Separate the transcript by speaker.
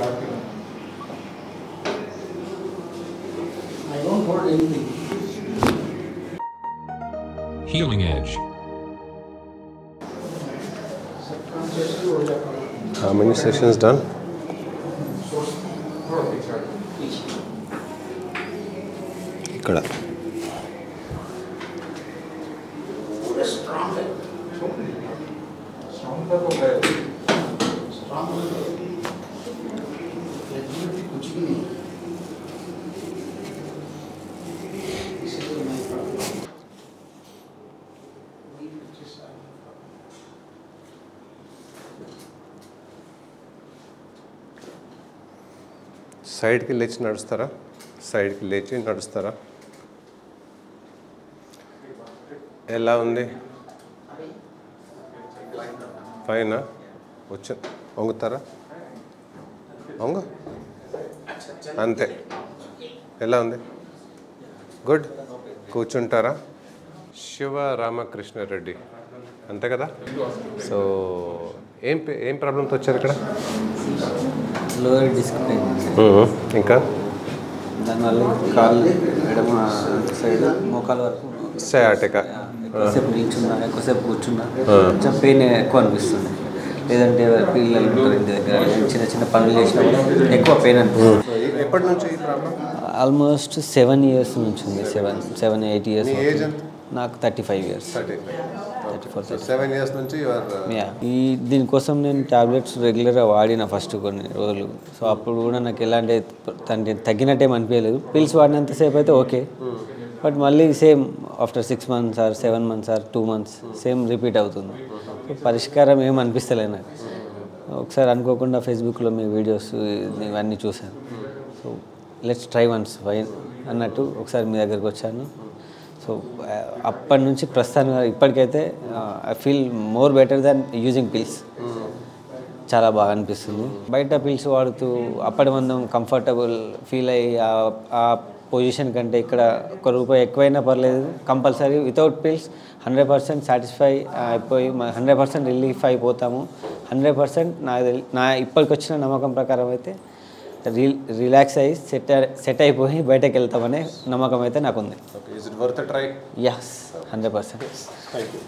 Speaker 1: I don't hold anything.
Speaker 2: Healing Edge.
Speaker 1: Subconsciously hold up.
Speaker 3: How many sessions done? ఇక్కడ
Speaker 1: पूरे strong
Speaker 3: సైడ్కి లేచి నడుస్తారా? సైడ్కి లేచి నడుస్తారా? ఎలా ఉంది? పైన వచ్చి వంగుతారా? వంగు. అంతే. ఎలా ఉంది? గుడ్. కూర్చుంటారా? శివ రామకృష్ణారెడ్డి. అంతే కదా? సో ఏం ఏం ప్రాబ్లంతో వచ్చారు ఇక్కడ?
Speaker 4: లోయర్ డిస్క్ పెయిన్
Speaker 3: ఇంకా?
Speaker 4: దానివల్ల కాళ్ళు ఎడమ సైడ్ మోకాల వరకు.
Speaker 3: సయాటికా.
Speaker 4: ఎక్కువసేపు నిల్చున్నా ఎక్కువసేపు కూర్చున్నా కొంచెం పెయిన్ ఎక్కువ అనిపిస్తుంది. లేదంటే పిల్లలు ఉంటారు ఇంటి దగ్గర చిన్న చిన్న పనులు చేసినా కూడా ఎక్కువ పెయిన్ అనిపిస్తుంది.
Speaker 3: ఎప్పటి నుంచి
Speaker 4: ఆల్మోస్ట్ సెవెన్ ఇయర్స్ నుంచి ఉంది సెవెన్ సెవెన్ ఎయిట్ ఇయర్స్? నాకు thirty
Speaker 3: five
Speaker 4: years thirty four
Speaker 3: seven years నుంచి
Speaker 4: యా ఈ దీనికోసం నేను టాబ్లెట్స్ రెగ్యులర్గా వాడిన ఫస్ట్ కొన్ని రోజులు. సో అప్పుడు కూడా నాకు ఎలాంటి తనకి తగ్గినట్టేం అనిపించలేదు. పిల్స్ వాడినంతసేపు అయితే ఓకే బట్ మళ్ళీ same after six months or seven months or two months same repeat అవుతుంది. సో పరిష్కారం ఏం అనిపిస్తలే నాకు. ఒకసారి అనుకోకుండా ఫేస్బుక్లో మీ వీడియోస్ ఇవన్నీ చూశాను. So let's try once wine అన్నట్టు ఒకసారి మీ దగ్గరికి వచ్చాను. సో అప్పటి నుంచి ప్రస్తుతానికి ఇప్పటికైతే I feel more better than using pills చాలా బాగా అనిపిస్తుంది. బయట పిల్స్ వాడుతూ అప్పటి మందం కంఫర్టబుల్ ఫీల్ అయ్యి ఆ పొజిషన్ కంటే ఇక్కడ ఒక రూపాయి ఎక్కువైనా పర్లేదు. Compulsory without pills hundred percent satisfy అయిపోయి హండ్రెడ్ పర్సెంట్ రిలీఫ్ అయిపోతాము. హండ్రెడ్ పర్సెంట్ నా నా ఇప్పటికి వచ్చిన నమ్మకం ప్రకారం అయితే రి రిలాక్స్ అయ్యి సెట్ సెట్ అయిపోయి బయటకు వెళ్తామనే నమ్మకం అయితే నాకుంది. Yes
Speaker 3: hundred percent.
Speaker 4: Thank you